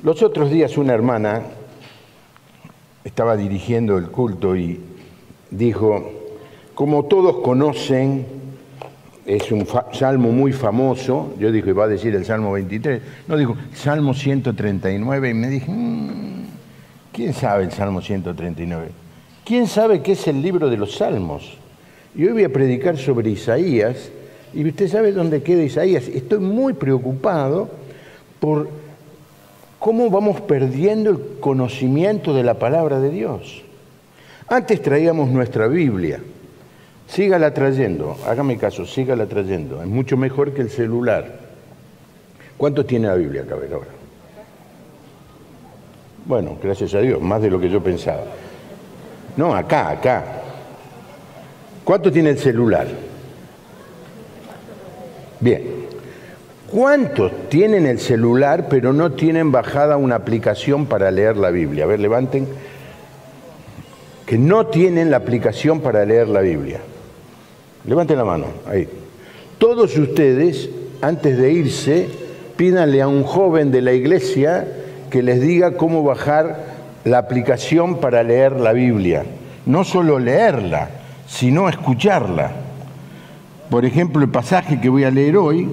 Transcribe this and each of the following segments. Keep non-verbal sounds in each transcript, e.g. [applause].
Los otros días una hermana estaba dirigiendo el culto y dijo, como todos conocen, es un salmo muy famoso, yo dije, va a decir el Salmo 23, no dijo, Salmo 139, y me dije, mm, ¿quién sabe el Salmo 139? ¿Quién sabe qué es el libro de los Salmos? Y hoy voy a predicar sobre Isaías, y usted sabe dónde queda Isaías. Estoy muy preocupado por cómo vamos perdiendo el conocimiento de la palabra de Dios. Antes traíamos nuestra Biblia. Sígala trayendo, hágame caso, sígala trayendo. Es mucho mejor que el celular. ¿Cuánto tiene la Biblia acá, ver ahora? Bueno, gracias a Dios, más de lo que yo pensaba. No, acá, acá. ¿Cuánto tiene el celular? Bien, ¿Cuántos tienen el celular pero no tienen bajada una aplicación para leer la Biblia? A ver, levanten. Que no tienen la aplicación para leer la Biblia. Levanten la mano, ahí. Todos ustedes, antes de irse, pídanle a un joven de la iglesia que les diga cómo bajar la aplicación para leer la Biblia. No solo leerla, sino escucharla. Por ejemplo, el pasaje que voy a leer hoy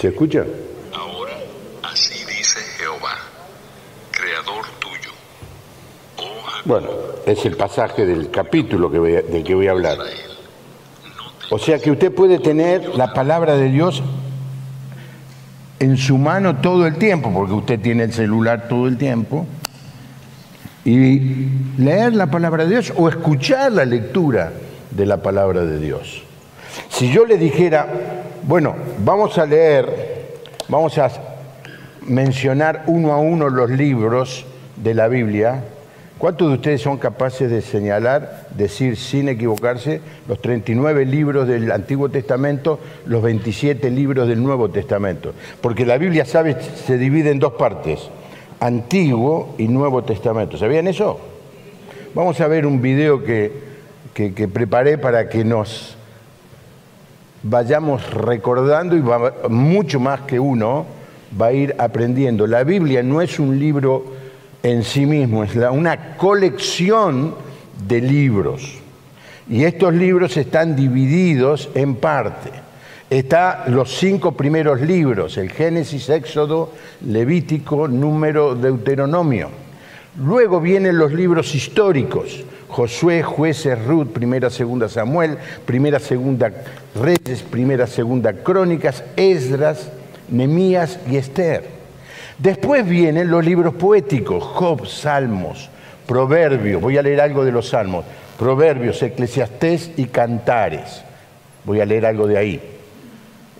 ¿Se escucha? Ahora así dice Jehová, creador tuyo. Oh, bueno, es el pasaje del capítulo que del que voy a hablar. O sea que usted puede tener la palabra de Dios en su mano todo el tiempo, porque usted tiene el celular todo el tiempo, y leer la palabra de Dios o escuchar la lectura de la palabra de Dios. Si yo le dijera, bueno, vamos a leer, vamos a mencionar uno a uno los libros de la Biblia. ¿Cuántos de ustedes son capaces de señalar, decir sin equivocarse, los 39 libros del Antiguo Testamento, los 27 libros del Nuevo Testamento? Porque la Biblia, se divide en dos partes, Antiguo y Nuevo Testamento. ¿Sabían eso? Vamos a ver un video que, que preparé para que nos vayamos recordando y mucho más que uno va a ir aprendiendo. La Biblia no es un libro en sí mismo, es una colección de libros. Y estos libros están divididos en parte. Están los cinco primeros libros, el Génesis, Éxodo, Levítico, Número, Deuteronomio. Luego vienen los libros históricos, Josué, jueces, Ruth, primera, segunda Samuel, primera, segunda Reyes, primera, segunda Crónicas, Esdras, Nemías y Esther. Después vienen los libros poéticos, Job, Salmos, Proverbios, voy a leer algo de los Salmos, Proverbios, Eclesiastés y Cantares. Voy a leer algo de ahí.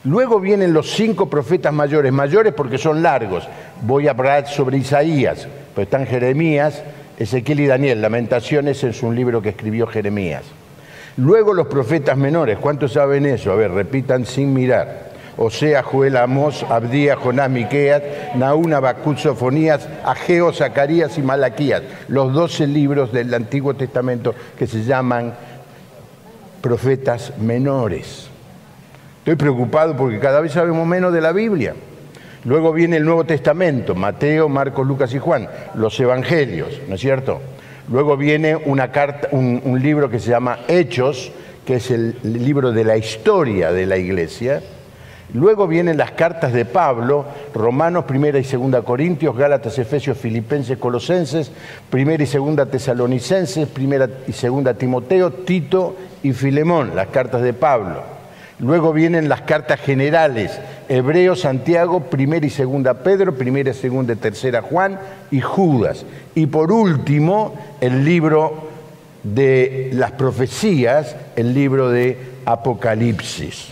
Luego vienen los cinco profetas mayores, mayores porque son largos. Voy a hablar sobre Isaías, pues están Jeremías, Ezequiel y Daniel, Lamentaciones es un libro que escribió Jeremías. Luego los profetas menores, ¿cuántos saben eso? A ver, repitan sin mirar. Osea, Joel, Amós, Abdías, Jonás, Miqueas, Naúna, Bacut, Sofonías, Ageo, Zacarías y Malaquías. Los doce libros del Antiguo Testamento que se llaman profetas menores. Estoy preocupado porque cada vez sabemos menos de la Biblia. Luego viene el Nuevo Testamento, Mateo, Marcos, Lucas y Juan, los Evangelios, ¿no es cierto? Luego viene una carta, un, libro que se llama Hechos, que es el libro de la historia de la iglesia. Luego vienen las cartas de Pablo, Romanos, Primera y Segunda Corintios, Gálatas, Efesios, Filipenses, Colosenses, Primera y Segunda Tesalonicenses, Primera y Segunda Timoteo, Tito y Filemón, las cartas de Pablo. Luego vienen las cartas generales, Hebreo, Santiago, primera y segunda Pedro, primera segunda y tercera Juan y Judas. Y por último, el libro de las profecías, el libro de Apocalipsis.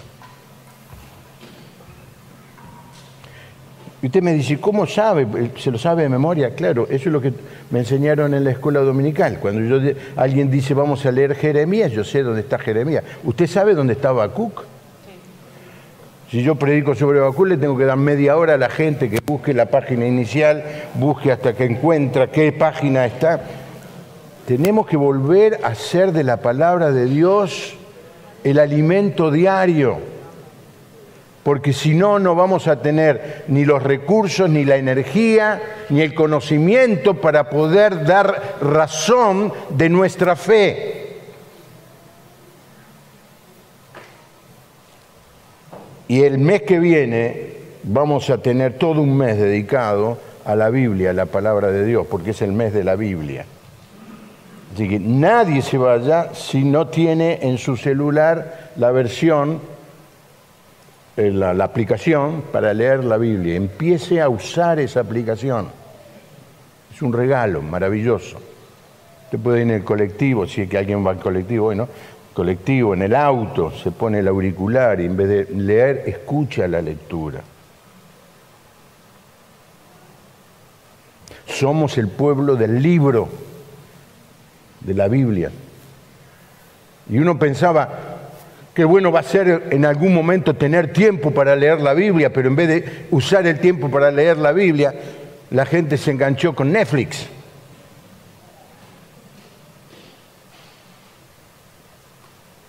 Y usted me dice, ¿cómo sabe? ¿Se lo sabe de memoria? Claro, eso es lo que me enseñaron en la escuela dominical. Cuando alguien dice, vamos a leer Jeremías, yo sé dónde está Jeremías. ¿Usted sabe dónde está Habacuc? Si yo predico sobre Bakú, le tengo que dar media hora a la gente que busque la página inicial, busque hasta que encuentra qué página está. Tenemos que volver a hacer de la palabra de Dios el alimento diario, porque si no, no vamos a tener ni los recursos, ni la energía, ni el conocimiento para poder dar razón de nuestra fe. Y el mes que viene vamos a tener todo un mes dedicado a la Biblia, a la palabra de Dios, porque es el mes de la Biblia. Así que nadie se vaya si no tiene en su celular la versión, eh, la, aplicación para leer la Biblia. Empiece a usar esa aplicación. Es un regalo maravilloso. Usted puede ir en el colectivo, si es que alguien va al colectivo, bueno, colectivo, en el auto, se pone el auricular y en vez de leer, escucha la lectura. Somos el pueblo del libro, de la Biblia. Y uno pensaba, qué bueno va a ser en algún momento tener tiempo para leer la Biblia, pero en vez de usar el tiempo para leer la Biblia, la gente se enganchó con Netflix.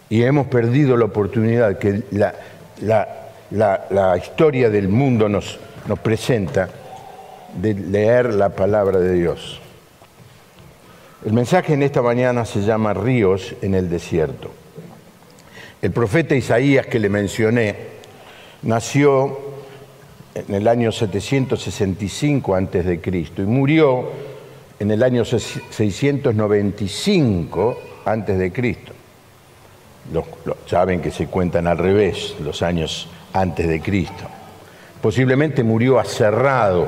Y hemos perdido la oportunidad que la, la, la historia del mundo nos, nos presenta de leer la palabra de Dios. El mensaje en esta mañana se llama Ríos en el desierto. El profeta Isaías que le mencioné nació en el año 765 antes de Cristo y murió en el año 695 antes de Cristo. Saben que se cuentan al revés los años antes de Cristo. Posiblemente murió aserrado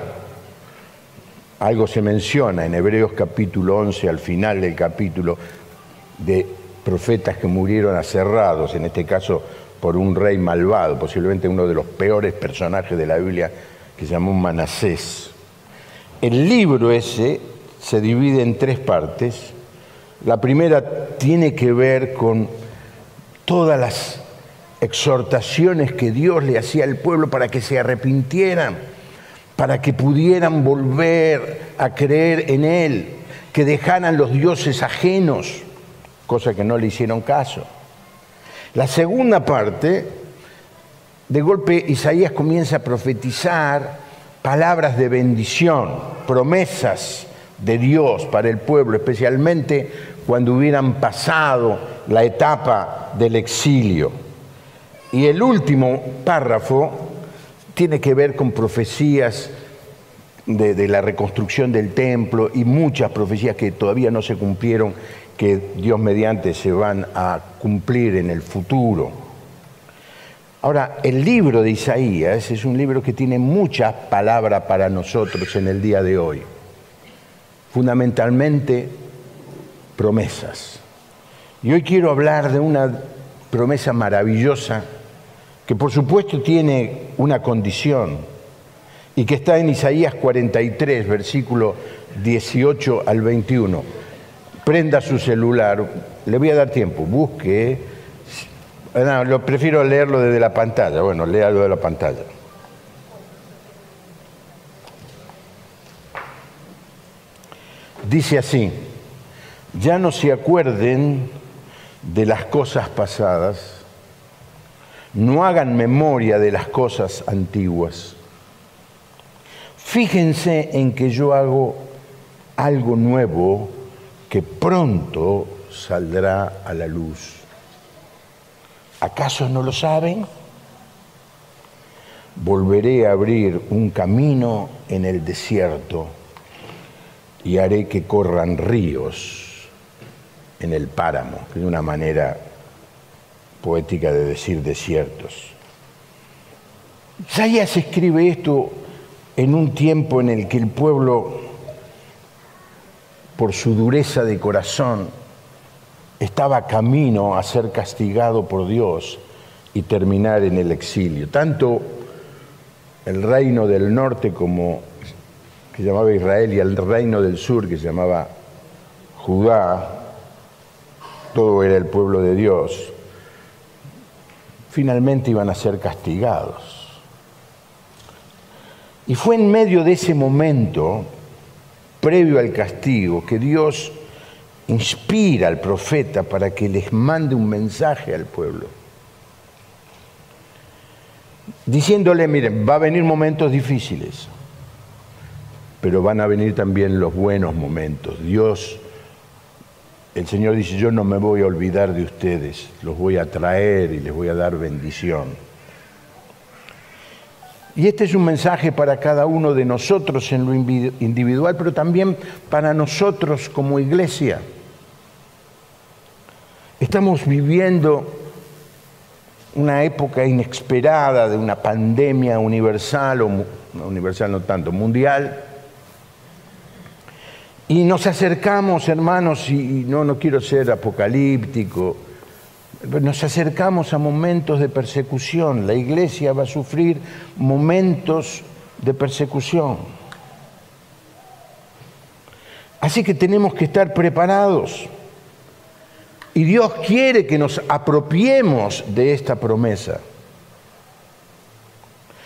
algo se menciona en Hebreos capítulo 11, al final del capítulo, de profetas que murieron aserrados, en este caso por un rey malvado, posiblemente uno de los peores personajes de la Biblia, que se llamó Manasés. El libro ese se divide en tres partes. La primera tiene que ver con todas las exhortaciones que Dios le hacía al pueblo para que se arrepintieran para que pudieran volver a creer en Él, que dejaran los dioses ajenos, cosa que no le hicieron caso. La segunda parte, de golpe Isaías comienza a profetizar palabras de bendición, promesas de Dios para el pueblo, especialmente cuando hubieran pasado la etapa del exilio. Y el último párrafo tiene que ver con profecías de, la reconstrucción del templo y muchas profecías que todavía no se cumplieron, que Dios mediante se van a cumplir en el futuro. Ahora, el libro de Isaías es un libro que tiene muchas palabras para nosotros en el día de hoy. Fundamentalmente, promesas. Y hoy quiero hablar de una promesa maravillosa que por supuesto tiene una condición y que está en Isaías 43, versículo 18 al 21. Prenda su celular, le voy a dar tiempo, busque. No, lo prefiero leerlo desde la pantalla. Bueno, léalo de la pantalla. Dice así, ya no se acuerden de las cosas pasadas no hagan memoria de las cosas antiguas. Fíjense en que yo hago algo nuevo que pronto saldrá a la luz. ¿Acaso no lo saben? Volveré a abrir un camino en el desierto y haré que corran ríos en el páramo, de una manera poética de decir desiertos. Isaías escribe esto en un tiempo en el que el pueblo, por su dureza de corazón, estaba camino a ser castigado por Dios y terminar en el exilio. Tanto el reino del norte como que llamaba Israel y el reino del sur que se llamaba Judá, todo era el pueblo de Dios, finalmente iban a ser castigados. Y fue en medio de ese momento, previo al castigo, que Dios inspira al profeta para que les mande un mensaje al pueblo. Diciéndole, miren, va a venir momentos difíciles, pero van a venir también los buenos momentos. Dios, el Señor dice, yo no me voy a olvidar de ustedes, los voy a traer y les voy a dar bendición. Y este es un mensaje para cada uno de nosotros en lo individual, pero también para nosotros como iglesia. Estamos viviendo una época inesperada de una pandemia universal, o universal no tanto, mundial. Y nos acercamos, hermanos, y no, no quiero ser apocalíptico, nos acercamos a momentos de persecución. La iglesia va a sufrir momentos de persecución. Así que tenemos que estar preparados. Y Dios quiere que nos apropiemos de esta promesa.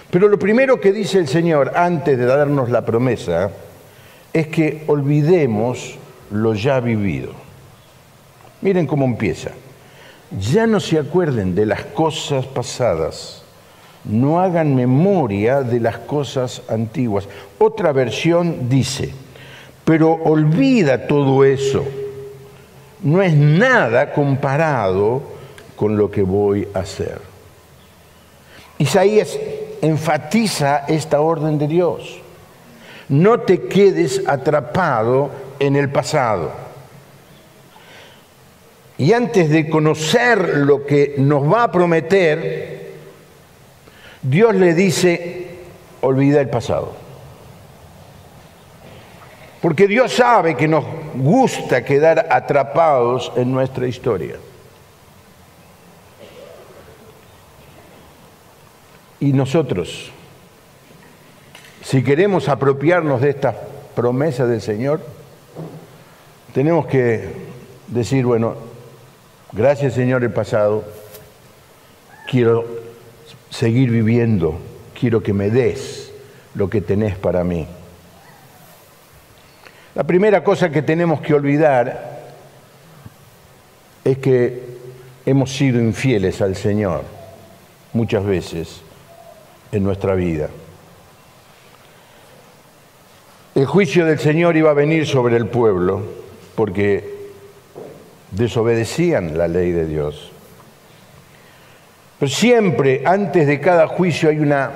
Pero lo primero que dice el Señor antes de darnos la promesa es que olvidemos lo ya vivido. Miren cómo empieza. Ya no se acuerden de las cosas pasadas, no hagan memoria de las cosas antiguas. Otra versión dice, pero olvida todo eso no es nada comparado con lo que voy a hacer. Isaías enfatiza esta orden de Dios. No te quedes atrapado en el pasado. Y antes de conocer lo que nos va a prometer, Dios le dice, olvida el pasado. Porque Dios sabe que nos gusta quedar atrapados en nuestra historia. Y nosotros, si queremos apropiarnos de esta promesa del Señor, tenemos que decir, bueno, gracias Señor el pasado, quiero seguir viviendo, quiero que me des lo que tenés para mí. La primera cosa que tenemos que olvidar es que hemos sido infieles al Señor muchas veces en nuestra vida. El juicio del Señor iba a venir sobre el pueblo porque desobedecían la ley de Dios. Pero siempre, antes de cada juicio, hay una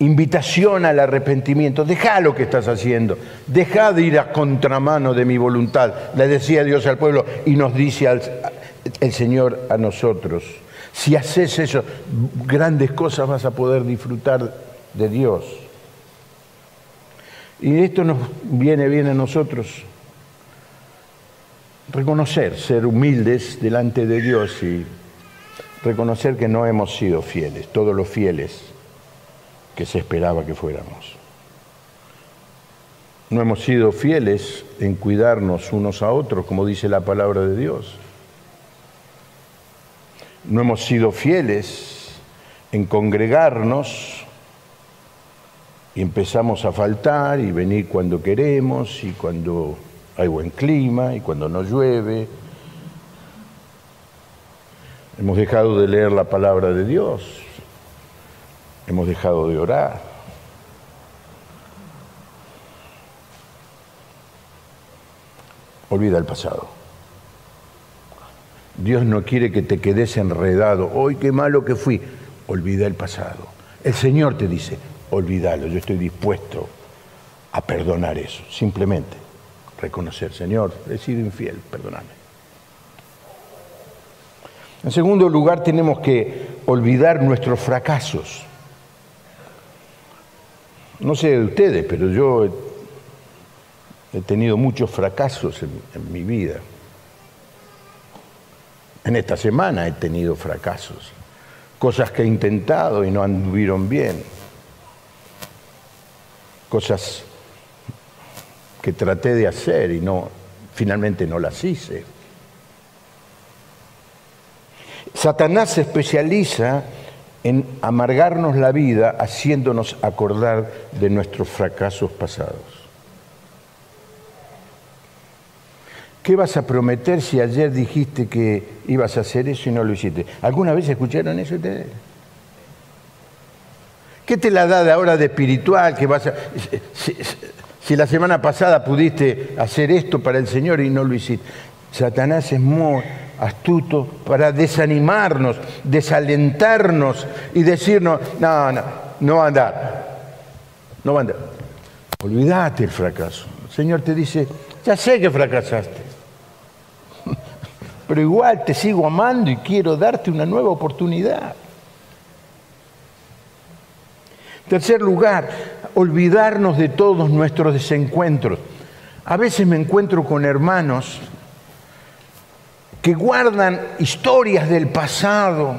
invitación al arrepentimiento. Deja lo que estás haciendo, deja de ir a contramano de mi voluntad, le decía Dios al pueblo y nos dice el Señor a nosotros. Si haces eso, grandes cosas vas a poder disfrutar de Dios. Y esto nos viene bien a nosotros. Reconocer, ser humildes delante de Dios y reconocer que no hemos sido fieles, todos los fieles que se esperaba que fuéramos. No hemos sido fieles en cuidarnos unos a otros, como dice la palabra de Dios. No hemos sido fieles en congregarnos y empezamos a faltar y venir cuando queremos y cuando hay buen clima y cuando no llueve. Hemos dejado de leer la palabra de Dios, hemos dejado de orar. Olvida el pasado. Dios no quiere que te quedes enredado. Hoy qué malo que fui. Olvida el pasado. El Señor te dice, olvídalo, yo estoy dispuesto a perdonar eso. Simplemente reconocer, Señor, he sido infiel, perdóname. En segundo lugar, tenemos que olvidar nuestros fracasos. No sé de ustedes, pero yo he, tenido muchos fracasos en, en mi vida. En esta semana he tenido fracasos, cosas que he intentado y no anduvieron bien, cosas que traté de hacer y no, finalmente no las hice. Satanás se especializa en amargarnos la vida haciéndonos acordar de nuestros fracasos pasados. ¿Qué vas a prometer si ayer dijiste que ibas a hacer eso y no lo hiciste? ¿Alguna vez escucharon eso ustedes? ¿Qué te la da de ahora de espiritual que vas a... Si, la semana pasada pudiste hacer esto para el Señor y no lo hiciste. Satanás es muy astuto para desanimarnos, desalentarnos y decirnos, no, no, no va a andar. No va a andar. Olvídate el fracaso. El Señor te dice, ya sé que fracasaste, [laughs] pero igual te sigo amando y quiero darte una nueva oportunidad. Tercer lugar, olvidarnos de todos nuestros desencuentros. A veces me encuentro con hermanos que guardan historias del pasado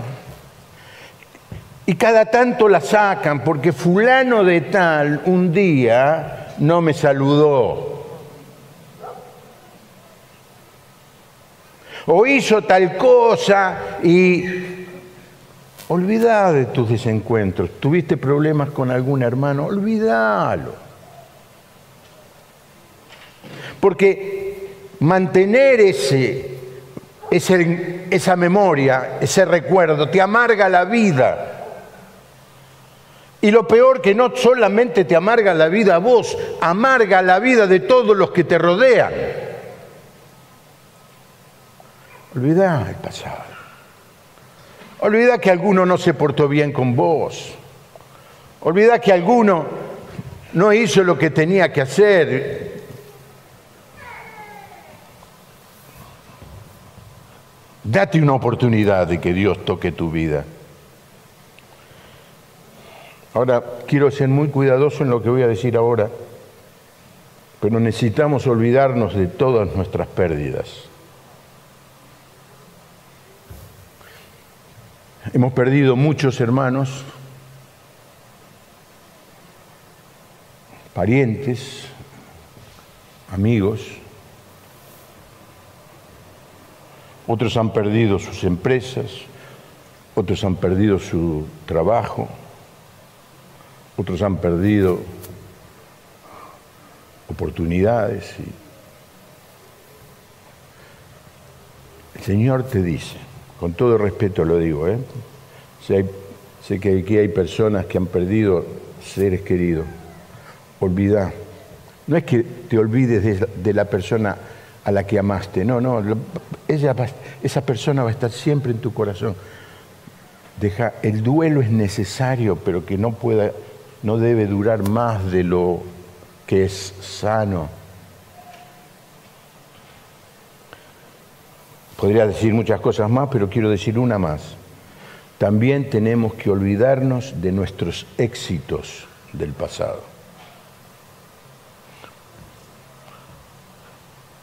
y cada tanto las sacan porque fulano de tal un día no me saludó. O hizo tal cosa y Olvida de tus desencuentros. ¿Tuviste problemas con algún hermano? Olvídalo. Porque mantener ese, esa memoria, ese recuerdo, te amarga la vida. Y lo peor que no solamente te amarga la vida a vos, amarga la vida de todos los que te rodean. Olvida el pasado. Olvida que alguno no se portó bien con vos. Olvida que alguno no hizo lo que tenía que hacer. Date una oportunidad de que Dios toque tu vida. Ahora, quiero ser muy cuidadoso en lo que voy a decir ahora, pero necesitamos olvidarnos de todas nuestras pérdidas. Hemos perdido muchos hermanos, parientes, amigos. Otros han perdido sus empresas, otros han perdido su trabajo, otros han perdido oportunidades. El Señor te dice, con todo respeto lo digo, ¿eh? sé, que aquí hay personas que han perdido seres queridos. Olvida. No es que te olvides de, la persona a la que amaste, no, no, ella esa persona va a estar siempre en tu corazón. Deja, el duelo es necesario, pero que no pueda, no debe durar más de lo que es sano. Podría decir muchas cosas más, pero quiero decir una más. También tenemos que olvidarnos de nuestros éxitos del pasado.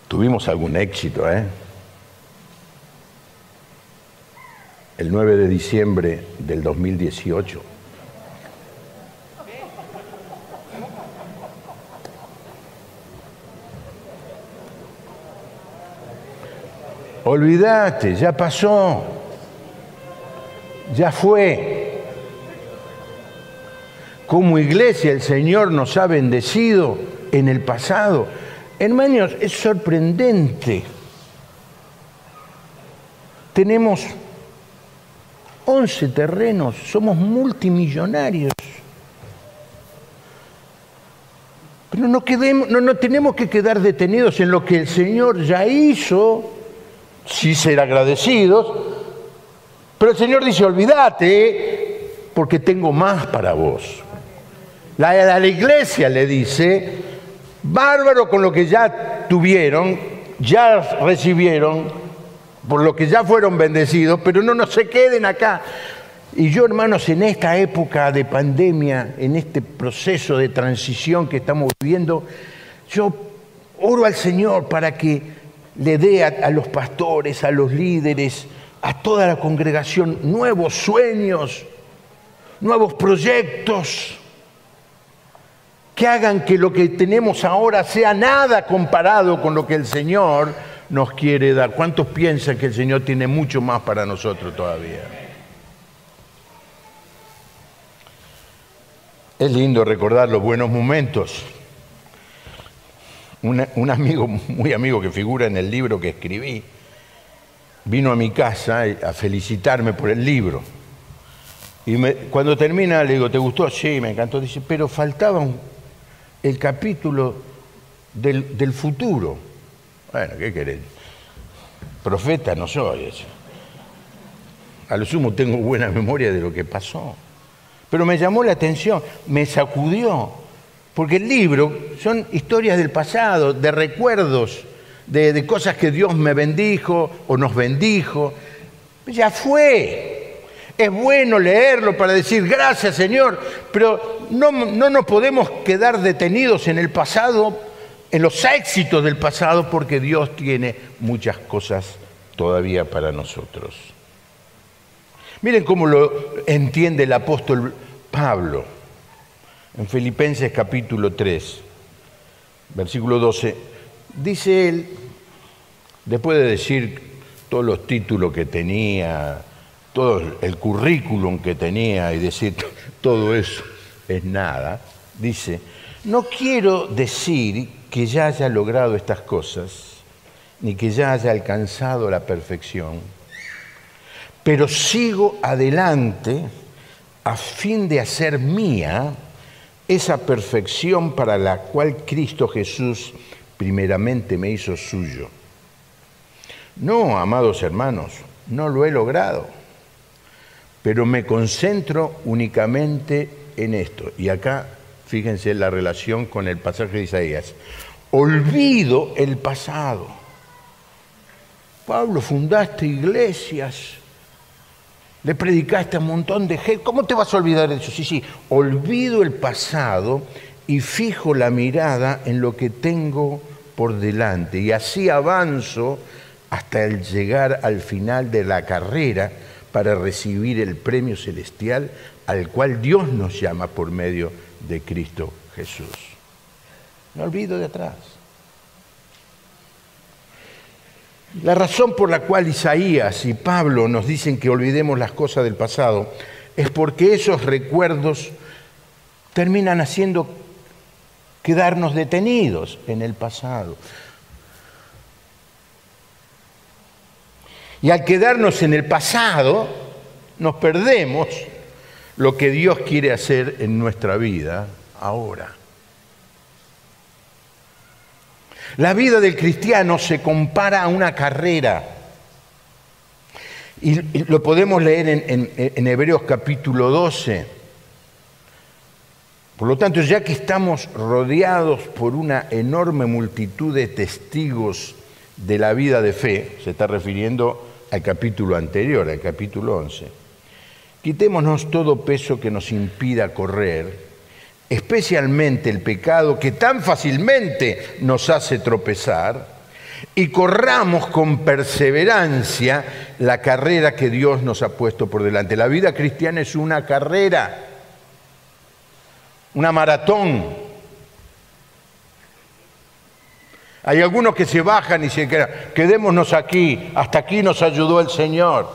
Tuvimos algún éxito, ¿eh? El 9 de diciembre del 2018 Olvídate, ya pasó, ya fue. Como iglesia el Señor nos ha bendecido en el pasado. Hermanos, es sorprendente. Tenemos 11 terrenos, somos multimillonarios. Pero no, no tenemos que quedar detenidos en lo que el Señor ya hizo sí ser agradecidos, pero el Señor dice, olvídate, porque tengo más para vos. La, la iglesia le dice, bárbaro con lo que ya tuvieron, ya recibieron, por lo que ya fueron bendecidos, pero no, no se queden acá. Y yo, hermanos, en esta época de pandemia, en este proceso de transición que estamos viviendo, yo oro al Señor para que le dé a, los pastores, a los líderes, a toda la congregación nuevos sueños, nuevos proyectos, que hagan que lo que tenemos ahora sea nada comparado con lo que el Señor nos quiere dar. ¿Cuántos piensan que el Señor tiene mucho más para nosotros todavía? Es lindo recordar los buenos momentos, un amigo, muy amigo que figura en el libro que escribí, vino a mi casa a felicitarme por el libro. Y me- cuando termina le digo, ¿te gustó? Sí, me encantó. Dice, pero faltaba un- el capítulo del, del futuro. Bueno, ¿qué querés? Profeta no soy. eso. A lo sumo tengo buena memoria de lo que pasó. Pero me llamó la atención, me sacudió, porque el libro son historias del pasado, de recuerdos, de, cosas que Dios me bendijo o nos bendijo. Ya fue. Es bueno leerlo para decir gracias Señor, pero no, no nos podemos quedar detenidos en el pasado, en los éxitos del pasado, porque Dios tiene muchas cosas todavía para nosotros. Miren cómo lo entiende el apóstol Pablo en Filipenses capítulo 3, versículo 12. Dice él, después de decir todos los títulos que tenía, todo el currículum que tenía y decir todo eso es nada, dice, no quiero decir que ya haya logrado estas cosas, ni que ya haya alcanzado la perfección, pero sigo adelante a fin de hacer mía esa perfección para la cual Cristo Jesús primeramente me hizo suyo. No, amados hermanos, no lo he logrado, pero me concentro únicamente en esto. Y acá, fíjense la relación con el pasaje de Isaías. Olvido el pasado. Pablo, fundaste iglesias, le predicaste a un montón de gente. ¿Cómo te vas a olvidar de eso? Sí, sí, olvido el pasado y fijo la mirada en lo que tengo por delante. Y así avanzo hasta el llegar al final de la carrera para recibir el premio celestial al cual Dios nos llama por medio de Cristo Jesús. No olvido de atrás. La razón por la cual Isaías y Pablo nos dicen que olvidemos las cosas del pasado es porque esos recuerdos terminan haciendo quedarnos detenidos en el pasado. Y al quedarnos en el pasado, nos perdemos lo que Dios quiere hacer en nuestra vida ahora. La vida del cristiano se compara a una carrera. Y lo podemos leer en Hebreos capítulo 12. Por lo tanto, ya que estamos rodeados por una enorme multitud de testigos de la vida de fe, se está refiriendo al capítulo anterior, al capítulo 11, quitémonos todo peso que nos impida correr, especialmente el pecado que tan fácilmente nos hace tropezar, y corramos con perseverancia la carrera que Dios nos ha puesto por delante. La vida cristiana es una carrera una maratón. Hay algunos que se bajan y se quedan, quedémonos aquí, hasta aquí nos ayudó el Señor.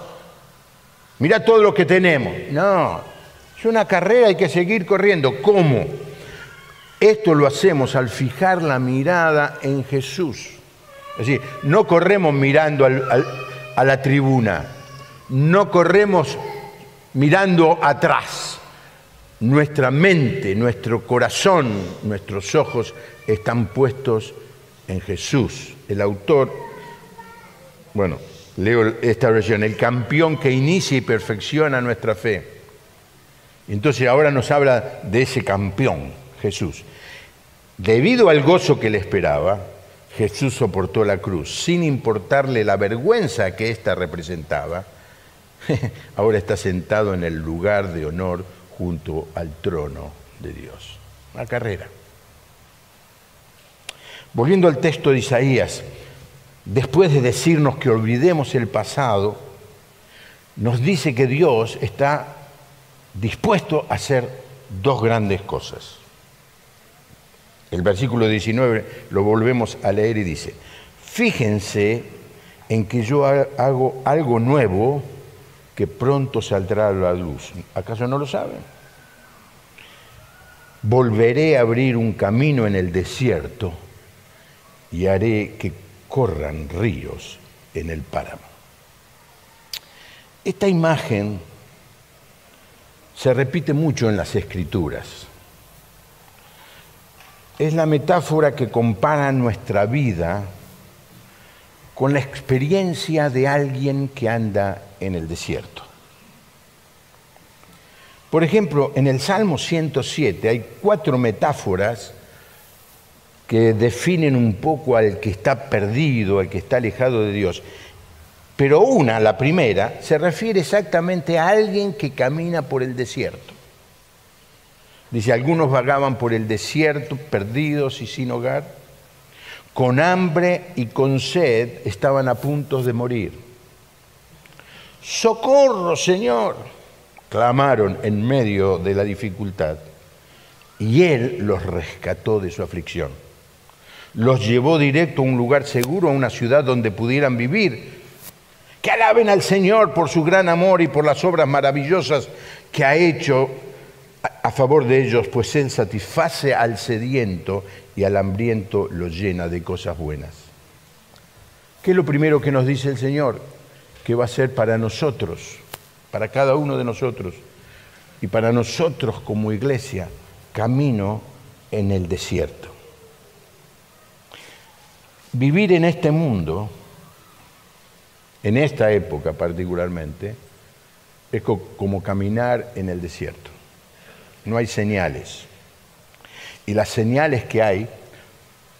Mira todo lo que tenemos. No, es una carrera, hay que seguir corriendo. ¿Cómo? Esto lo hacemos al fijar la mirada en Jesús. Es decir, no corremos mirando a la tribuna, no corremos mirando atrás. Nuestra mente, nuestro corazón, nuestros ojos están puestos en Jesús, el autor. Bueno, leo esta versión, el campeón que inicia y perfecciona nuestra fe. Entonces ahora nos habla de ese campeón, Jesús. Debido al gozo que le esperaba, Jesús soportó la cruz, sin importarle la vergüenza que ésta representaba. [laughs] Ahora está sentado en el lugar de honor junto al trono de Dios. Una carrera. Volviendo al texto de Isaías, después de decirnos que olvidemos el pasado, nos dice que Dios está dispuesto a hacer dos grandes cosas. El versículo 19 lo volvemos a leer y dice, fíjense en que yo ha- hago algo nuevo que pronto saldrá a la luz. ¿Acaso no lo saben? Volveré a abrir un camino en el desierto y haré que corran ríos en el páramo. Esta imagen se repite mucho en las escrituras. Es la metáfora que compara nuestra vida con la experiencia de alguien que anda en el desierto. Por ejemplo, en el Salmo 107 hay cuatro metáforas que definen un poco al que está perdido, al que está alejado de Dios. Pero una, la primera, se refiere exactamente a alguien que camina por el desierto. Dice, algunos vagaban por el desierto, perdidos y sin hogar, con hambre y con sed estaban a punto de morir. Socorro, Señor, clamaron en medio de la dificultad, y Él los rescató de su aflicción los llevó directo a un lugar seguro, a una ciudad donde pudieran vivir. Que alaben al Señor por su gran amor y por las obras maravillosas que ha hecho a favor de ellos, pues Él satisface al sediento y al hambriento lo llena de cosas buenas. ¿Qué es lo primero que nos dice el Señor? Que va a ser para nosotros, para cada uno de nosotros y para nosotros como iglesia, camino en el desierto. Vivir en este mundo, en esta época particularmente, es como caminar en el desierto. No hay señales. Y las señales que hay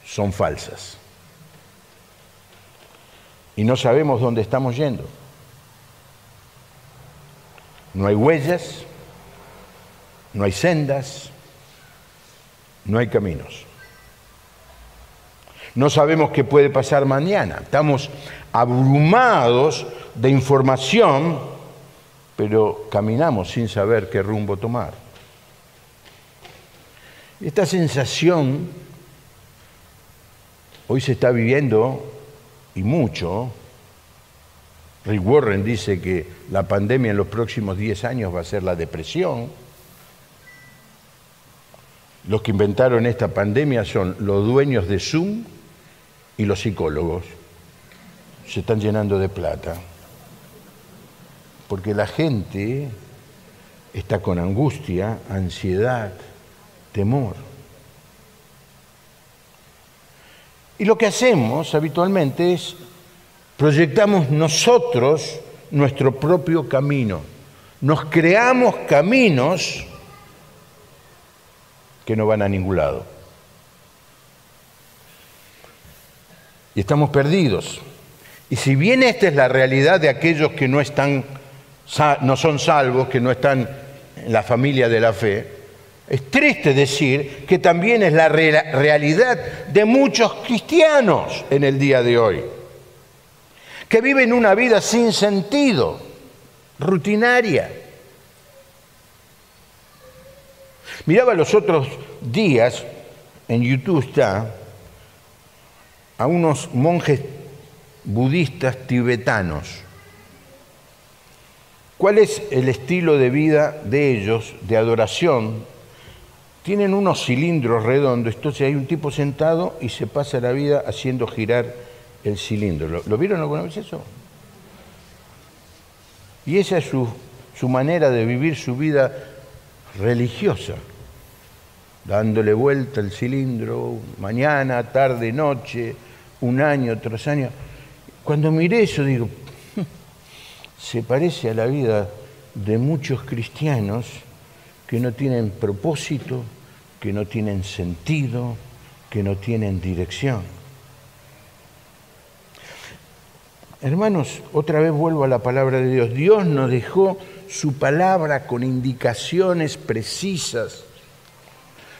son falsas. Y no sabemos dónde estamos yendo. No hay huellas, no hay sendas, no hay caminos. No sabemos qué puede pasar mañana. Estamos abrumados de información, pero caminamos sin saber qué rumbo tomar. Esta sensación hoy se está viviendo y mucho. Rick Warren dice que la pandemia en los próximos 10 años va a ser la depresión. Los que inventaron esta pandemia son los dueños de Zoom y los psicólogos se están llenando de plata. Porque la gente está con angustia, ansiedad, temor. Y lo que hacemos habitualmente es proyectamos nosotros nuestro propio camino. Nos creamos caminos que no van a ningún lado. Y estamos perdidos. Y si bien esta es la realidad de aquellos que no están no son salvos, que no están en la familia de la fe, es triste decir que también es la realidad de muchos cristianos en el día de hoy, que viven una vida sin sentido, rutinaria. Miraba los otros días, en YouTube está, a unos monjes budistas tibetanos. ¿Cuál es el estilo de vida de ellos, de adoración? Tienen unos cilindros redondos, entonces hay un tipo sentado y se pasa la vida haciendo girar el cilindro. ¿Lo, vieron alguna vez eso? Y esa es su, su manera de vivir su vida religiosa, dándole vuelta el cilindro mañana, tarde, noche, un año tras año. Cuando miré eso digo, [laughs] se parece a la vida de muchos cristianos que no tienen propósito, que no tienen sentido, que no tienen dirección. Hermanos, otra vez vuelvo a la palabra de Dios. Dios nos dejó su palabra con indicaciones precisas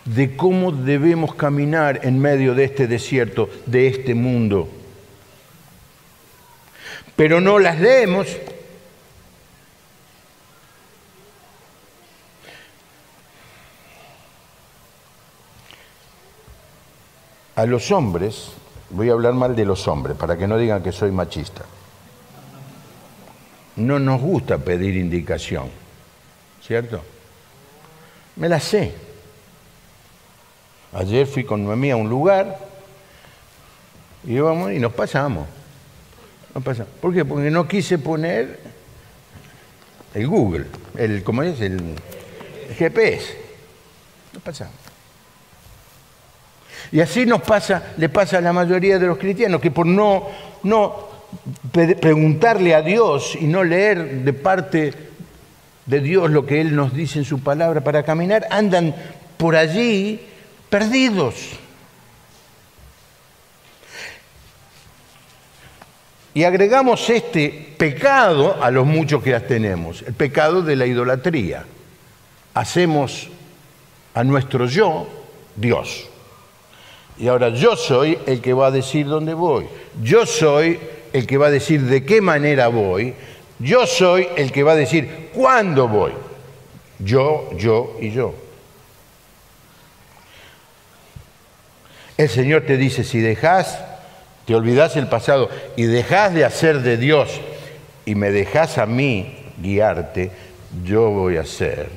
de cómo debemos caminar en medio de este desierto, de este mundo. Pero no las leemos. A los hombres, voy a hablar mal de los hombres, para que no digan que soy machista. No nos gusta pedir indicación, ¿cierto? Me la sé. Ayer fui con Noemí a un lugar Y vamos y nos pasamos. Nos pasamos. ¿Por qué? Porque no quise poner el Google, el, ¿cómo es? El, GPS. Nos pasamos. Y así nos pasa, le pasa a la mayoría de los cristianos, que por no, no pre- preguntarle a Dios y no leer de parte de Dios lo que Él nos dice en su palabra para caminar, andan por allí perdidos. Y agregamos este pecado a los muchos que ya tenemos, el pecado de la idolatría. Hacemos a nuestro yo Dios. Y ahora yo soy el que va a decir dónde voy. Yo soy el que va a decir de qué manera voy. Yo soy el que va a decir cuándo voy. Yo, yo y yo. El Señor te dice, si dejas, te olvidas el pasado y dejas de hacer de Dios y me dejas a mí guiarte, yo voy a hacer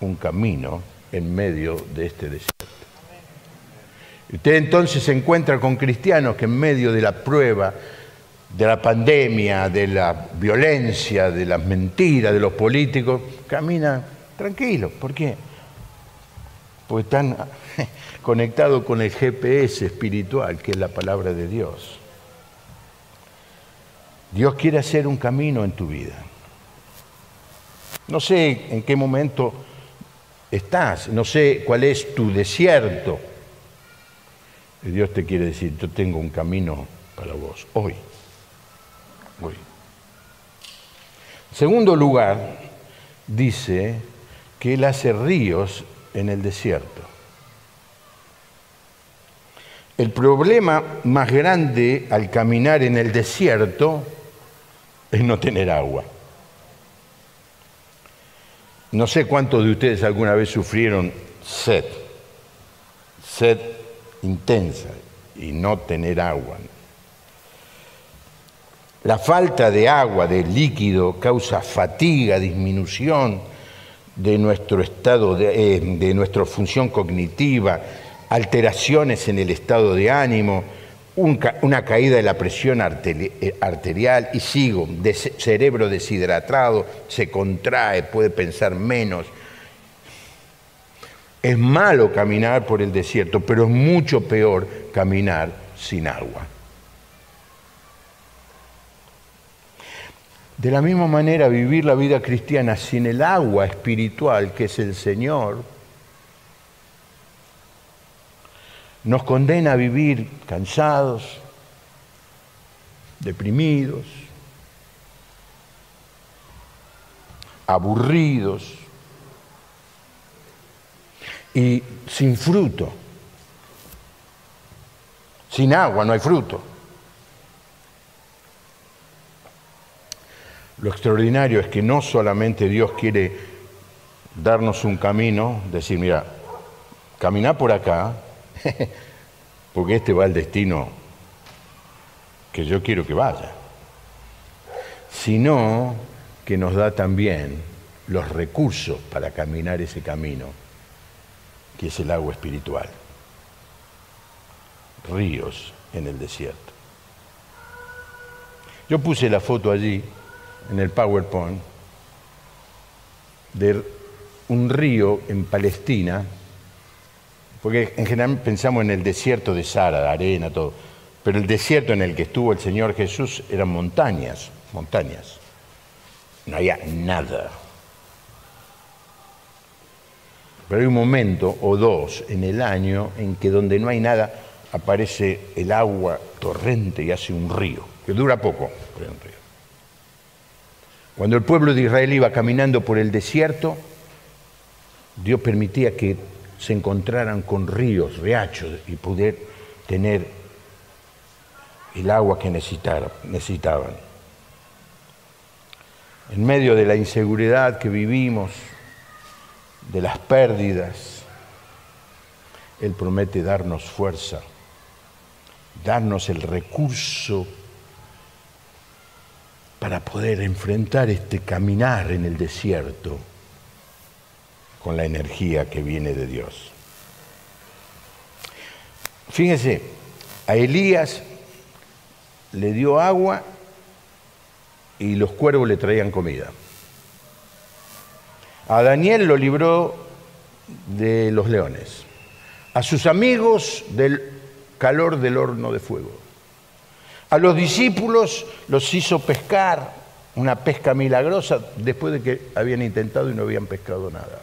un camino en medio de este desierto. Usted entonces se encuentra con cristianos que en medio de la prueba, de la pandemia, de la violencia, de las mentiras, de los políticos, caminan tranquilos. ¿Por qué? Porque están [laughs] conectados con el GPS espiritual, que es la palabra de Dios. Dios quiere hacer un camino en tu vida. No sé en qué momento estás, no sé cuál es tu desierto. Dios te quiere decir, yo tengo un camino para vos, hoy. Hoy. Segundo lugar, dice que Él hace ríos en el desierto. El problema más grande al caminar en el desierto es no tener agua. No sé cuántos de ustedes alguna vez sufrieron sed, sed intensa y no tener agua. La falta de agua, de líquido, causa fatiga, disminución de nuestro estado, de, eh, de nuestra función cognitiva, alteraciones en el estado de ánimo, una caída de la presión eh, arterial y sigo, cerebro deshidratado, se contrae, puede pensar menos. Es malo caminar por el desierto, pero es mucho peor caminar sin agua. De la misma manera, vivir la vida cristiana sin el agua espiritual que es el Señor, nos condena a vivir cansados, deprimidos, aburridos y sin fruto. Sin agua no hay fruto. Lo extraordinario es que no solamente Dios quiere darnos un camino, decir, mira, camina por acá, [laughs] porque este va al destino que yo quiero que vaya, sino que nos da también los recursos para caminar ese camino, que es el agua espiritual, ríos en el desierto. Yo puse la foto allí, en el PowerPoint, de un río en Palestina, porque en general pensamos en el desierto de Sara, de arena, todo, pero el desierto en el que estuvo el Señor Jesús eran montañas, montañas. No había nada. Pero hay un momento o dos en el año en que donde no hay nada aparece el agua torrente y hace un río, que dura poco, pero un río. Cuando el pueblo de Israel iba caminando por el desierto, Dios permitía que se encontraran con ríos, riachos y poder tener el agua que necesitaban. En medio de la inseguridad que vivimos, de las pérdidas, Él promete darnos fuerza, darnos el recurso para poder enfrentar este caminar en el desierto con la energía que viene de Dios. Fíjense, a Elías le dio agua y los cuervos le traían comida. A Daniel lo libró de los leones. A sus amigos del calor del horno de fuego. A los discípulos los hizo pescar una pesca milagrosa después de que habían intentado y no habían pescado nada.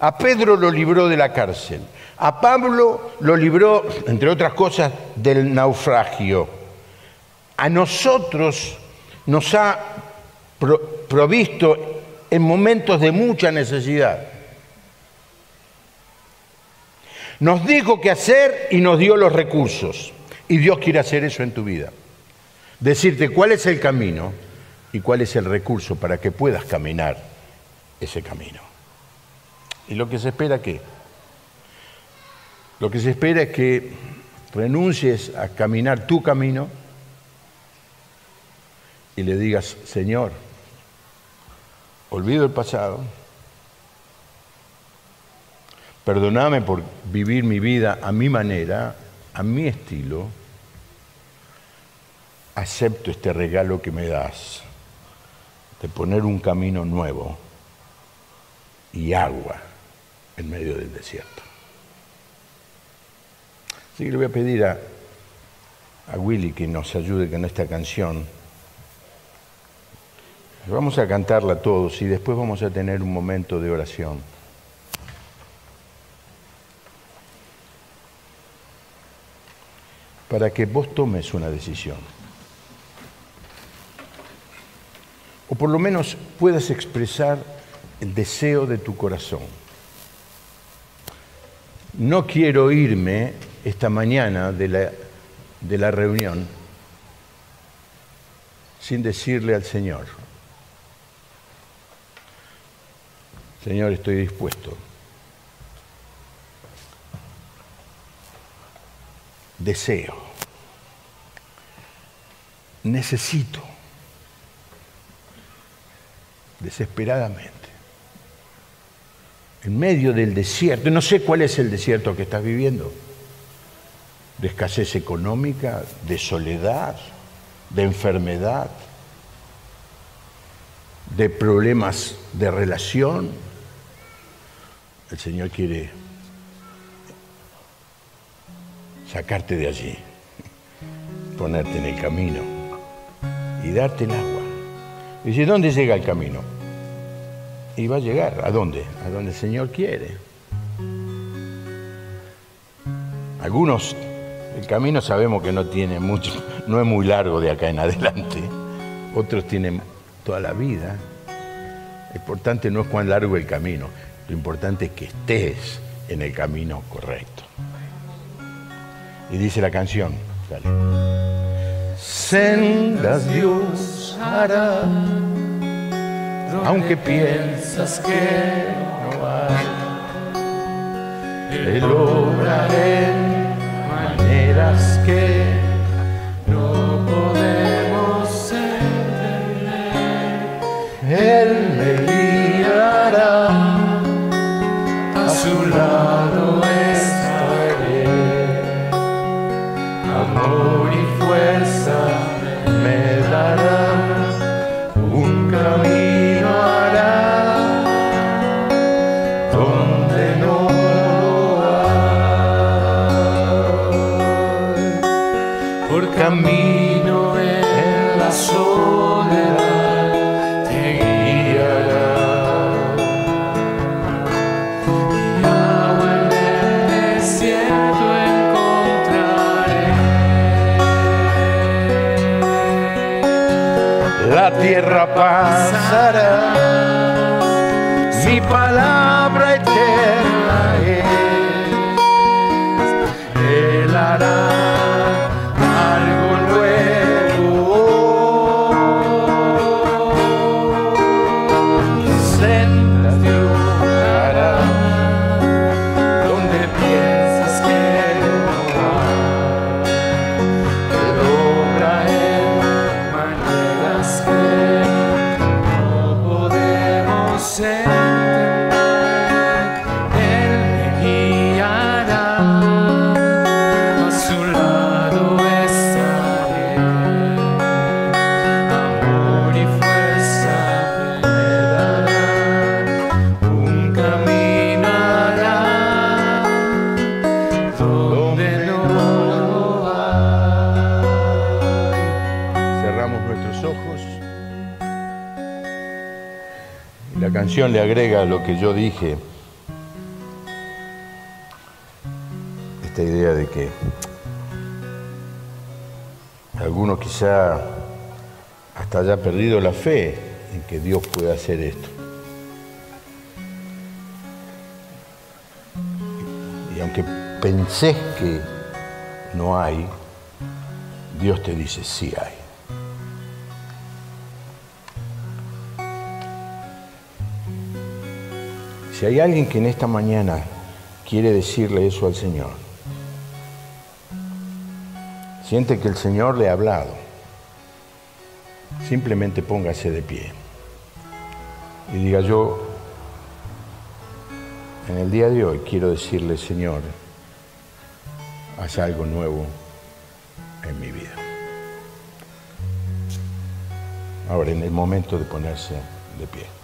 A Pedro lo libró de la cárcel. A Pablo lo libró, entre otras cosas, del naufragio. A nosotros nos ha provisto en momentos de mucha necesidad. Nos dijo qué hacer y nos dio los recursos. Y Dios quiere hacer eso en tu vida. Decirte cuál es el camino y cuál es el recurso para que puedas caminar ese camino. ¿Y lo que se espera qué? Lo que se espera es que renuncies a caminar tu camino y le digas, Señor, olvido el pasado, perdóname por vivir mi vida a mi manera, a mi estilo, acepto este regalo que me das de poner un camino nuevo y agua en medio del desierto. Así que le voy a pedir a, a Willy que nos ayude con esta canción. Vamos a cantarla todos y después vamos a tener un momento de oración. Para que vos tomes una decisión. O por lo menos puedas expresar el deseo de tu corazón. No quiero irme esta mañana de la, de la reunión sin decirle al Señor, Señor, estoy dispuesto. Deseo. Necesito. Desesperadamente. En medio del desierto. No sé cuál es el desierto que estás viviendo de escasez económica, de soledad, de enfermedad, de problemas de relación. El Señor quiere sacarte de allí, ponerte en el camino y darte el agua. Dice, ¿dónde llega el camino? Y va a llegar, ¿a dónde? A donde el Señor quiere. Algunos el camino sabemos que no tiene mucho, [laughs] no es muy largo de acá en adelante. Otros tienen toda la vida. Lo importante no es cuán largo el camino, lo importante es que estés en el camino correcto. Y dice la canción, dale. Sendas Dios hará, aunque piensas que no hay, Él obraré maneras que La le agrega lo que yo dije, esta idea de que alguno quizá hasta haya perdido la fe en que Dios puede hacer esto. Y aunque pensés que no hay, Dios te dice sí hay. Si hay alguien que en esta mañana quiere decirle eso al Señor, siente que el Señor le ha hablado, simplemente póngase de pie y diga yo, en el día de hoy quiero decirle, Señor, haz algo nuevo en mi vida. Ahora, en el momento de ponerse de pie.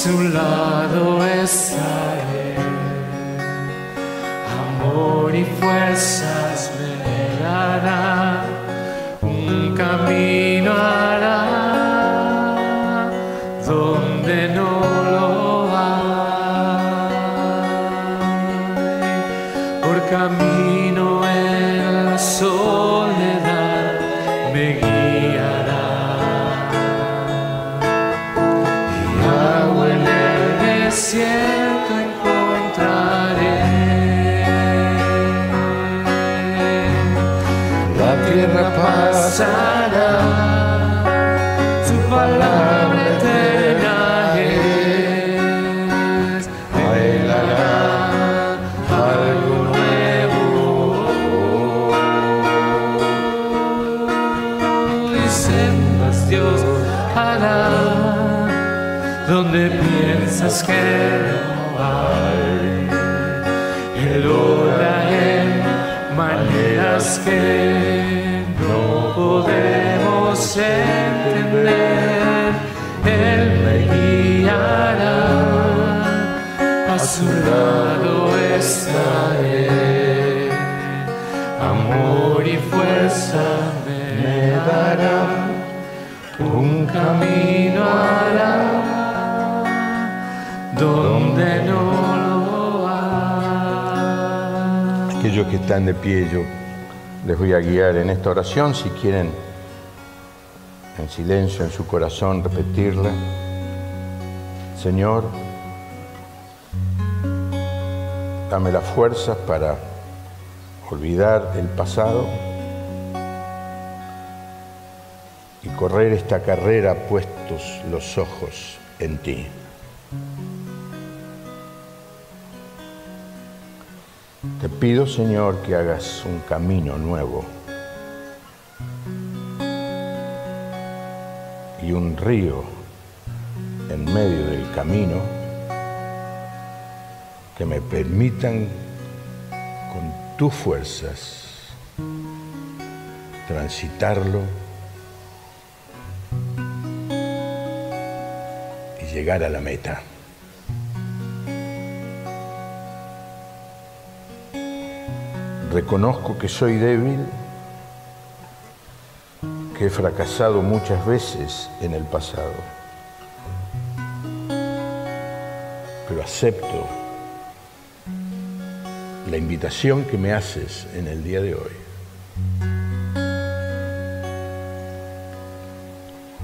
A su time. Camino hará donde no lo hay. Aquellos que están de pie, yo les voy a guiar en esta oración, si quieren en silencio en su corazón repetirla. Señor, dame las fuerzas para olvidar el pasado correr esta carrera puestos los ojos en ti. Te pido, Señor, que hagas un camino nuevo y un río en medio del camino que me permitan con tus fuerzas transitarlo llegar a la meta. Reconozco que soy débil, que he fracasado muchas veces en el pasado, pero acepto la invitación que me haces en el día de hoy.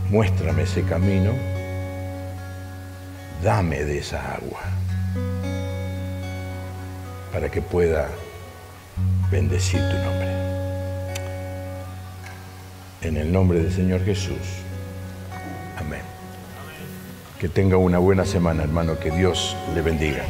Muéstrame ese camino, dame de esa agua para que pueda bendecir tu nombre. En el nombre del Señor Jesús. Amén. Que tenga una buena semana, hermano. Que Dios le bendiga.